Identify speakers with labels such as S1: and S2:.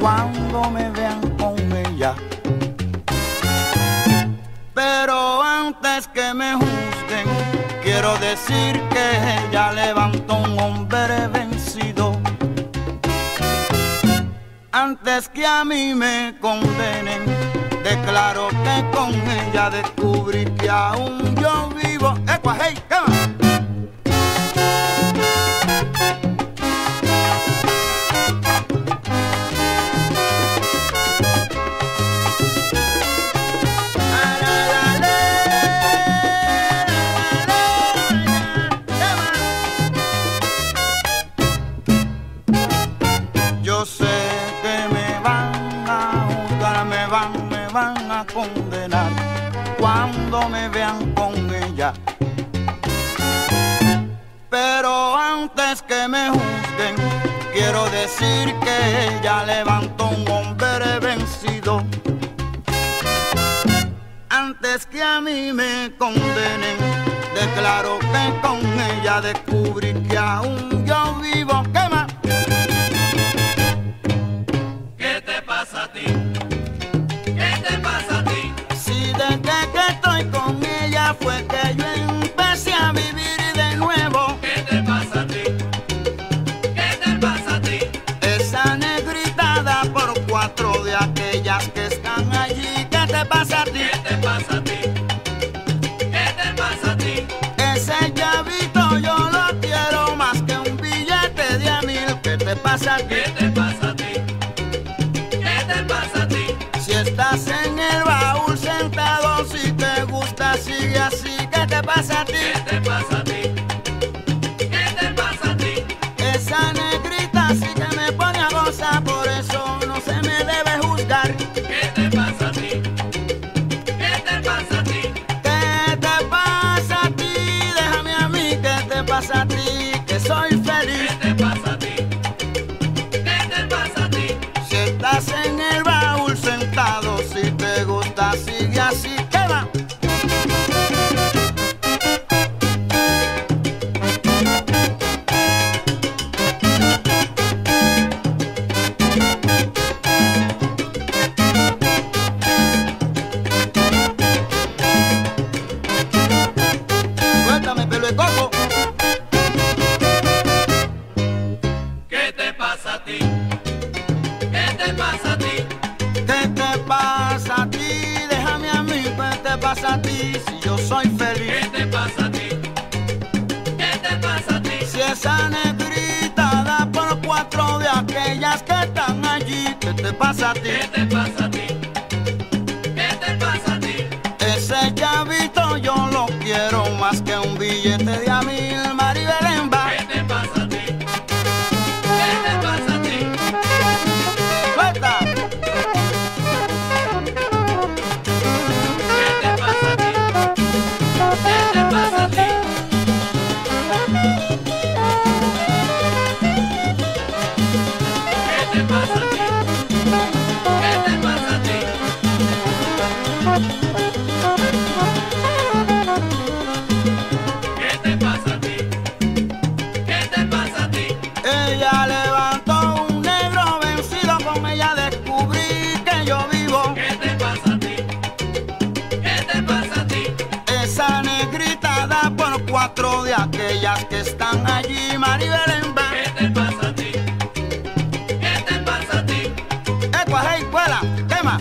S1: cuando me vean con ella. Pero antes que me juzguen, quiero decir que ella levantó un hombre vencido. Antes que a mí me condenen, declaro que con ella descubrí que aún yo vivo. ¡Epa! me vean con ella. Pero antes que me juzguen, quiero decir que ella levantó un hombre vencido. Antes que a mí me condenen, declaro que con ella descubrí que aún yo Gracias. Qué
S2: te pasa a ti
S1: si yo soy feliz?
S2: ¿Qué te pasa a ti? ¿Qué te pasa a ti?
S1: Si esa negrita da por cuatro de aquellas que están allí, ¿qué te pasa a ti?
S2: ¿Qué te pasa a ti? ¿Qué te pasa a ti?
S1: Ese chavito yo lo quiero más que un billete de amigo. ¿Qué te pasa a ti?
S2: ¿Qué te pasa a ti? ¿Qué te pasa a ti?
S1: ¿Qué te pasa a ti?
S2: Ella levantó un negro vencido,
S1: con ella descubrí que yo vivo.
S2: ¿Qué te pasa a ti? ¿Qué te pasa a ti?
S1: Esa negrita da por rostro de aquellas que están allí, Maribel en
S2: ¿Qué te pasa a ti? ¿Qué te pasa a ti?
S1: Ecuaje, escuela, tema.